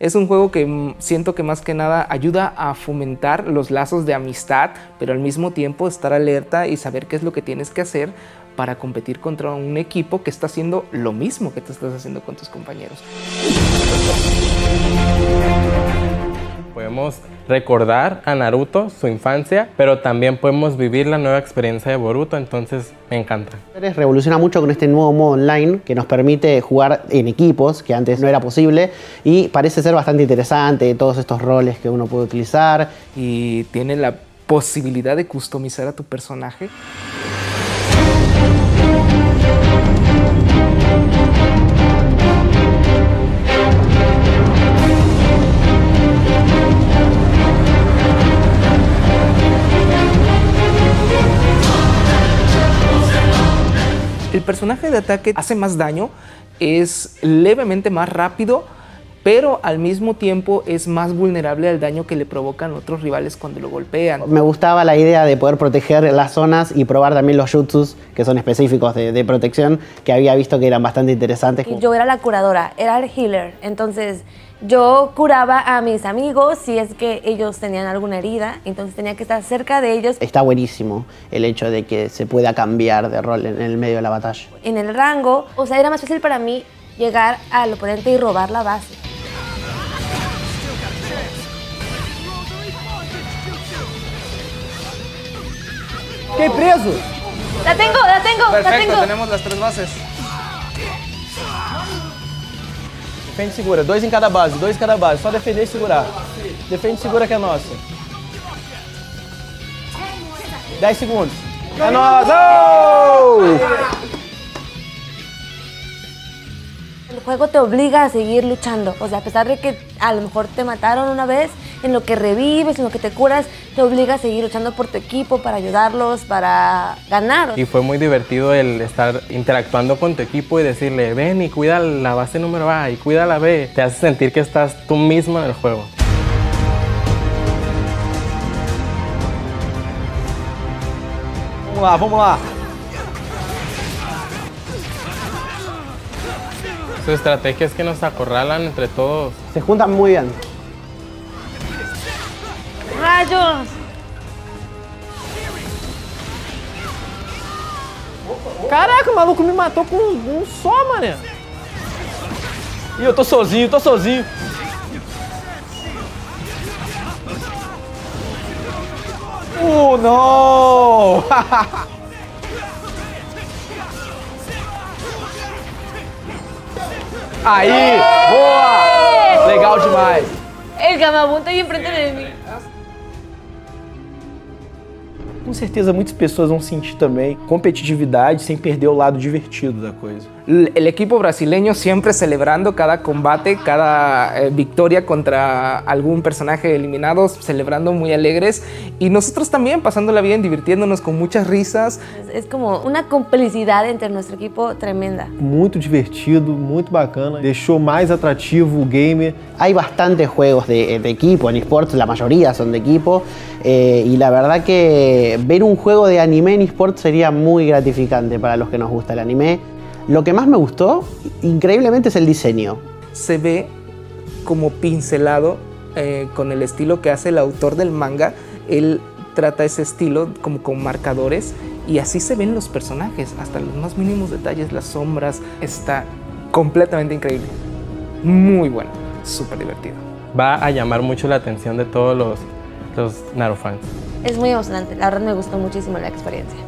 Es un juego que mm, siento que más que nada ayuda a fomentar los lazos de amistad, pero al mismo tiempo estar alerta y saber qué es lo que tienes que hacer para competir contra un equipo que está haciendo lo mismo que tú estás haciendo con tus compañeros. Podemos recordar a Naruto, su infancia, pero también podemos vivir la nueva experiencia de Boruto, entonces me encanta. Revoluciona mucho con este nuevo modo online que nos permite jugar en equipos, que antes no era posible, y parece ser bastante interesante todos estos roles que uno puede utilizar. Y tiene la posibilidad de customizar a tu personaje. Personaje de ataque hace más daño, es levemente más rápido, pero al mismo tiempo es más vulnerable al daño que le provocan otros rivales cuando lo golpean. Me gustaba la idea de poder proteger las zonas y probar también los jutsus que son específicos de, de protección, que había visto que eran bastante interesantes. Yo era la curadora, era el healer, entonces yo curaba a mis amigos si es que ellos tenían alguna herida, entonces tenía que estar cerca de ellos. Está buenísimo el hecho de que se pueda cambiar de rol en el medio de la batalla. En el rango, o sea, era más fácil para mí llegar al oponente y robar la base. Fiquei preso! La tengo, la tengo, la Perfecto, tengo. tenemos las tres bases. Defende e segura. Dois em cada base, dois em cada base. Só defender e segurar. Defende e segura que é nossa. 10 segundos. É nossa! Oh! El juego te obliga a seguir luchando. O sea, a pesar de que a lo mejor te mataron una vez, en lo que revives, en lo que te curas, te obliga a seguir luchando por tu equipo, para ayudarlos, para ganar. Y fue muy divertido el estar interactuando con tu equipo y decirle, ven y cuida la base número A y cuida la B. Te hace sentir que estás tú mismo en el juego. Vamos lá, vamos lá. Su estrategia es que nos acorralan entre todos. Se juntan muy bien. Caraca, o maluco me matou com um só, mané. Ih, eu tô sozinho, tô sozinho. Uh, não! Aí, boa! Legal demais. El Gamabunta está ahí enfrente de mí. Com certeza muitas pessoas vão sentir também competitividade sem perder o lado divertido da coisa. El equipo brasileño siempre celebrando cada combate, cada eh, victoria contra algún personaje eliminado, celebrando muy alegres. Y nosotros también pasándola bien, divirtiéndonos con muchas risas. Es, es como una complicidad entre nuestro equipo tremenda. Muito divertido, muito bacana. Deixou mais atrativo o game. Hay bastantes juegos de, de equipo en esports, la mayoría son de equipo, eh, y la verdad que ver un juego de anime en esports sería muy gratificante para los que nos gusta el anime. Lo que más me gustó, increíblemente, es el diseño. Se ve como pincelado eh, con el estilo que hace el autor del manga. Él trata ese estilo como con marcadores y así se ven los personajes, hasta los más mínimos detalles, las sombras. Está completamente increíble. Muy bueno, súper divertido. Va a llamar mucho la atención de todos los, los Naru fans. Es muy emocionante. La verdad me gustó muchísimo la experiencia.